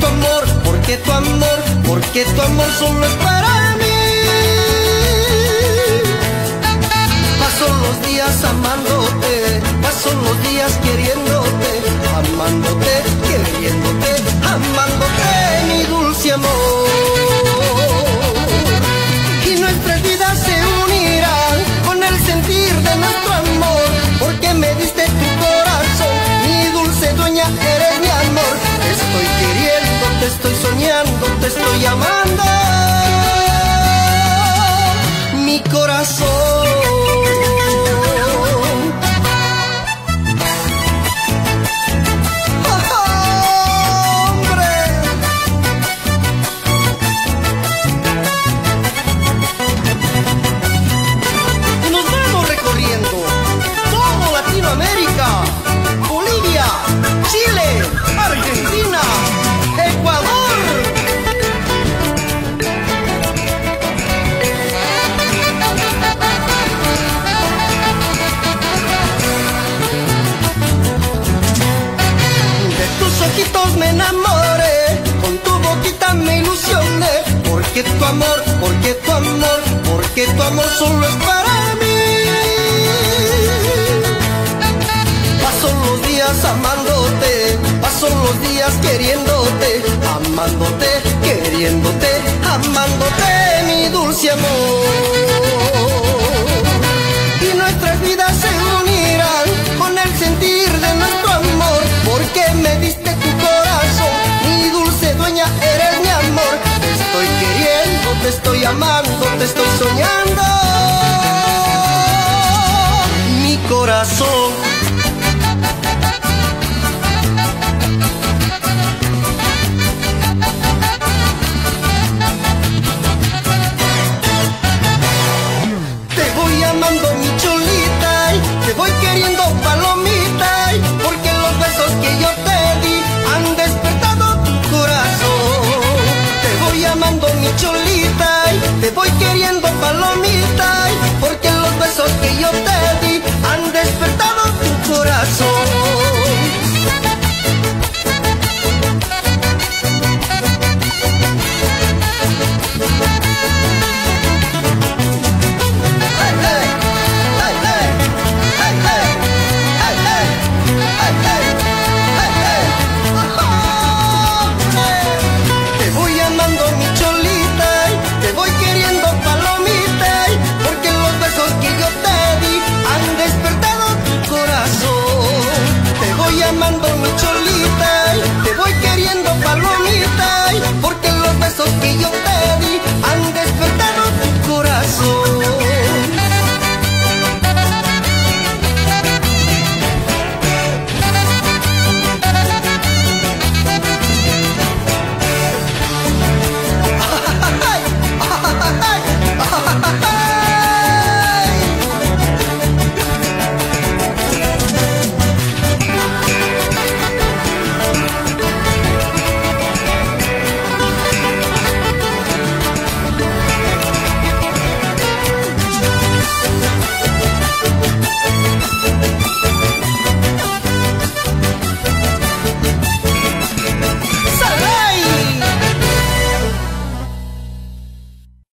tu amor, porque tu amor, porque tu amor solo es para mí. Paso los días amándote, paso los días queriéndote, amándote, queriéndote, amándote, mi dulce amor. Porque tu amor, porque tu amor, porque tu amor solo es para mí. Paso los días amándote, paso los días queriéndote, amándote, queriéndote, amándote, mi dulce amor. Estoy amando, te estoy soñando. Mi corazón. Corazón. cholita, te voy queriendo palomita, porque los besos que yo te di han